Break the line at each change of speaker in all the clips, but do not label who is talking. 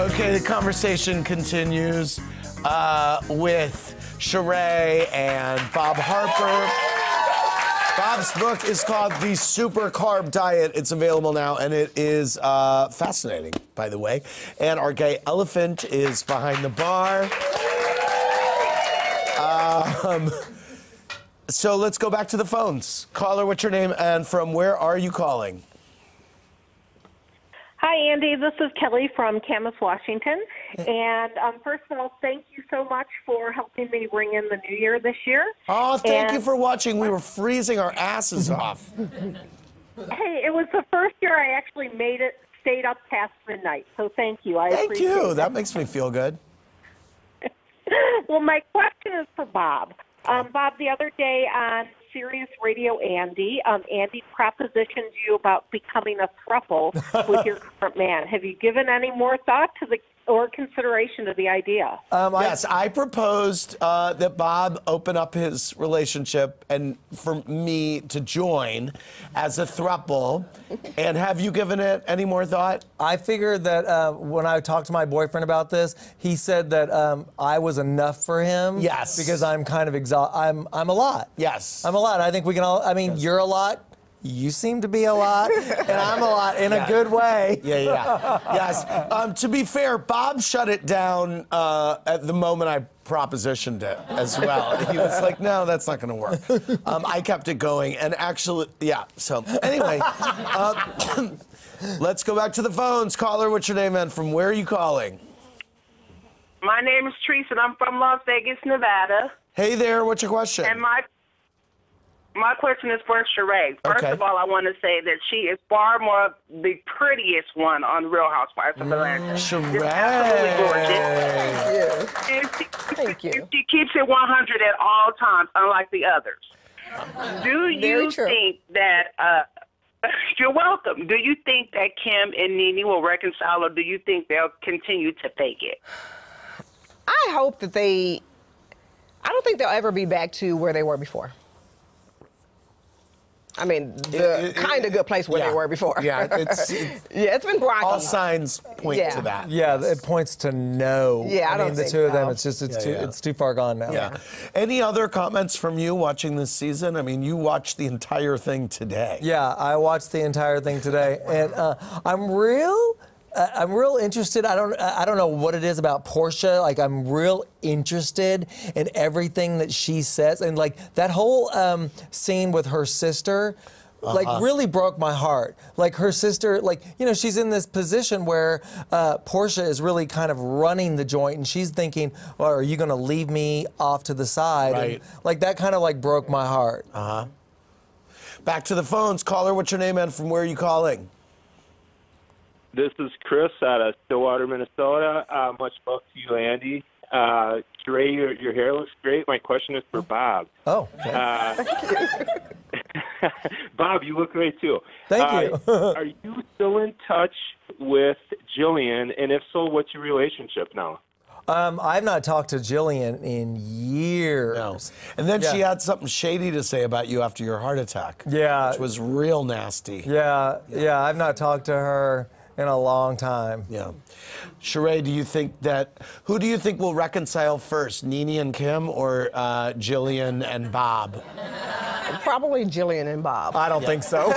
Okay, the conversation continues uh, with Sheree and Bob Harper. Bob's book is called The Super Carb Diet. It's available now, and it is uh, fascinating, by the way. And our gay elephant is behind the bar. Um, so let's go back to the phones. Caller, what's your name, and from where are you calling?
Hi, Andy. This is Kelly from Camas, Washington. And um, first of all, thank you so much for helping me ring in the new year this year.
Oh, thank you for watching. We were freezing our asses off.
Hey, it was the first year I actually made it, stayed up past midnight. So thank you. I
Thank you.
it.
That makes me feel good.
well, my question is for Bob. Um, Bob, the other day on Sirius Radio Andy, um, Andy propositioned you about becoming a thruple with your current man. Have you given any more thought to the or consideration of the idea?
Um,
yes, I proposed uh, that Bob open up his relationship and for me to join as a thruple. And have you given it any more thought?
I figured that uh, when I talked to my boyfriend about this, he said that um, I was enough for him.
Yes.
Because I'm kind of exhausted. I'm I'm a lot.
Yes.
I'm a lot. I think we can all. I mean, you're a lot. You seem to be a lot, and I'm a lot in
Yeah.
a good way.
Yeah, yeah. yes. Um, to be fair, Bob shut it down uh, at the moment I propositioned it as well. He was like, no, that's not going to work. Um, I kept it going. And actually, yeah. So, anyway, uh, let's go back to the phones. Caller, what's your name and from where are you calling?
My name is Teresa, and I'm from Las Vegas, Nevada.
Hey there, what's your question?
And my my question is for Sheree. First
Okay.
of all, I want to say that she is far more the prettiest one on Real Housewives of Atlanta. Just absolutely gorgeous.
Sheree.
And she,
Thank you.
She keeps it 100 at all times, unlike the others. Do you think that? Uh, you're welcome. Do you think that Kim and Nene will reconcile, or do you think they'll continue to fake it?
I hope that they. I don't think they'll ever be back to where they were before. I mean, the
It- it-
kind of good place where
yeah.
they were before.
Yeah, it's- it's-
yeah, it's been rocky.
All signs point
Yeah.
to that.
Yeah, it points to no.
Yeah, I
I,
don't
mean, the
think
two of them. It's just it's
Yeah,
too
yeah.
it's too far gone now.
Yeah. Any other comments from you watching this season? I mean, you watched the entire thing today.
Yeah, I watched the entire thing today, and uh, I'm real. Uh, I'm real interested. I don't. I don't know what it is about Porsha. Like I'm real interested in everything that she says, and like that whole um, scene with her sister. Like really broke my heart. Like her sister, like you know, she's in this position where uh, Porsha is really kind of running the joint, and she's thinking, "Well, are you going to leave me off to the side?" And,
Right.
like that kind of like broke my heart. Uh huh.
Back to the phones. Caller, what's your name and from where are you calling?
This is Chris out of Stillwater, Minnesota. Uh, much love to you, Andy. Uh, Sheree, your, your hair looks great. My question is for Bob.
Oh,
Uh, Bob, you look great too.
Thank you.
Uh, are you still in touch with Jillian? And if so, what's your relationship now?
Um, I've not talked to Jillian in years.
No. And then she had something shady to say about you after your heart attack.
Yeah.
Which was real nasty.
Yeah, yeah, I've not talked to her in a long time.
Yeah. Sheree, do you think that, who do you think will reconcile first, Nene and Kim or uh, Jillian and Bob?
Probably Jillian and Bob.
I don't think so.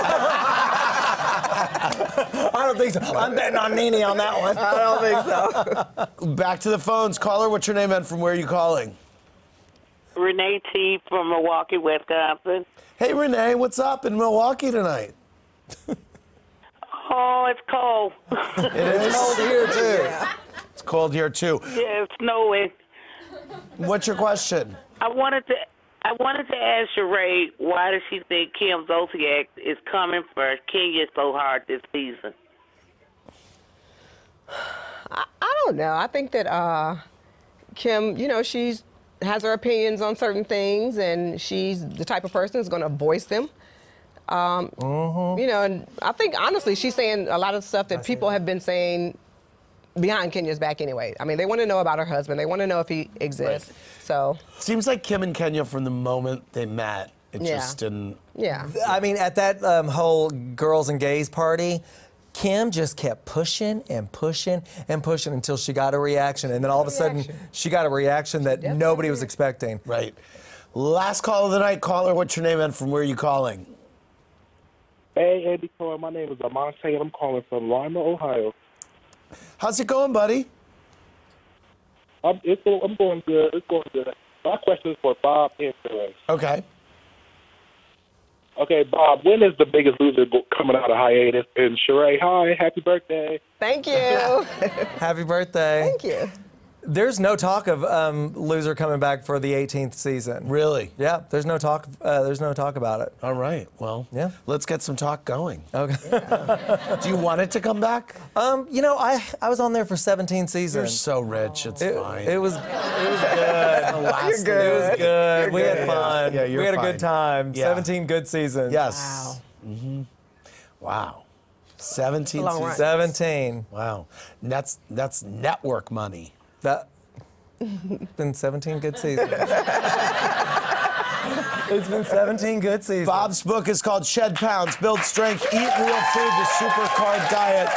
I don't think so. I'm betting on Nene on that one.
I don't think so.
Back to the phones. Caller, what's your name and from where are you calling?
Renee T from Milwaukee, Wisconsin.
Hey, Renee, what's up in Milwaukee tonight?
Oh, it's cold.
It is cold here, too. It's cold here, too.
yeah, it's snowing.
What's your question?
I wanted to. I wanted to ask Sheree why does she think Kim Zolciak is coming for Kenya so hard this season?
I, I don't know. I think that uh, Kim, you know, she's has her opinions on certain things, and she's the type of person who's going to voice them. Um, You know, and I think honestly, she's saying a lot of stuff that people have been saying behind Kenya's back anyway. I mean, they want to know about her husband. They want to know if he exists. So,
Seems like Kim and Kenya from the moment they met, it
Yeah.
just didn't.
yeah.
I mean, at that um, whole girls and gays party, Kim just kept pushing and pushing and pushing until she got a reaction. And then all of a sudden,
Reaction.
she got a reaction that nobody was expecting.
Right. Last call of the night. Caller, what's your name and from where are you calling?
Hey, Andy Cohen. My name is Amonte, and I'm calling from Lima, Ohio.
How's it going, buddy?
I'm, it's, go- I'm going good. It's going good. My question is for Bob and
Okay.
Okay, Bob, when is the biggest loser coming out of hiatus? And Sheree, hi, happy birthday.
Thank you.
Happy birthday.
Thank you.
There's no talk of um, loser coming back for the 18th season.
Really?
Yeah, there's no talk. Uh, there's no talk about it.
All right. Well,
Yeah.
Let's get some talk going.
Okay.
Do you want it to come back?
um, you know, I I was on there for 17 seasons.
You're
seasons.
so rich. It's
It,
fine.
it was it was good.
The last
It was good.
You're
we had fun.
Yeah, you're
we had a good time.
Yeah.
17 good seasons.
Yes. Mm-hmm. Wow. 17 seasons.
17.
Wow. That's that's network money.
That it's been 17 good seasons. it's been 17 good seasons.
Bob's book is called Shed Pounds, Build Strength, Eat Real Food, the Super Carb Diet.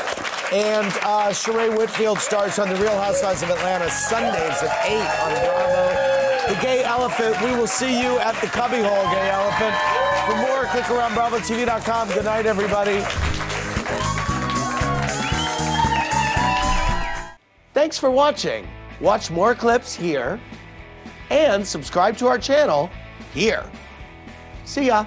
And uh, Sheree Whitfield stars on The Real Housewives of Atlanta Sundays at 8 on Bravo. The Gay Elephant, we will see you at the Cubbyhole, Gay Elephant. For more, click around BravoTV.com. Good night, everybody. Thanks for watching. Watch more clips here and subscribe to our channel here. See ya.